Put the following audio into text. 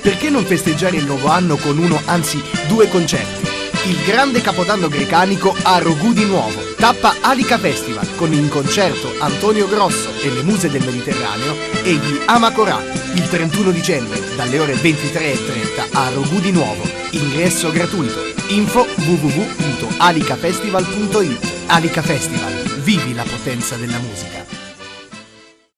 Perché non festeggiare il nuovo anno con uno, anzi due concerti? Il grande capodanno grecanico a Rogù di Nuovo, tappa Alica Festival con in concerto Antonio Grosso e le Muse del Mediterraneo e gli Amacorà il 31 dicembre dalle ore 23.30 a Rogù di Nuovo. Ingresso gratuito. Info www.alicafestival.it Alica Festival. Vivi la potenza della musica.